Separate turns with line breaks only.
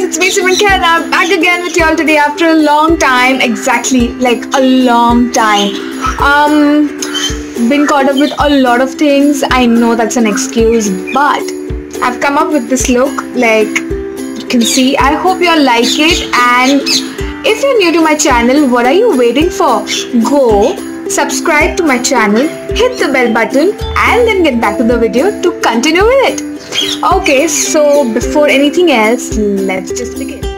guys, it's me Simran Khairnar. I'm back again with y'all today after a long time. Exactly, like a long time. Um, been caught up with a lot of things. I know that's an excuse, but I've come up with this look. Like you can see. I hope y'all like it. And if you're new to my channel, what are you waiting for? Go subscribe to my channel, hit the bell button, and then get back to the video to continue with it. Okay, so before anything else, let's just begin.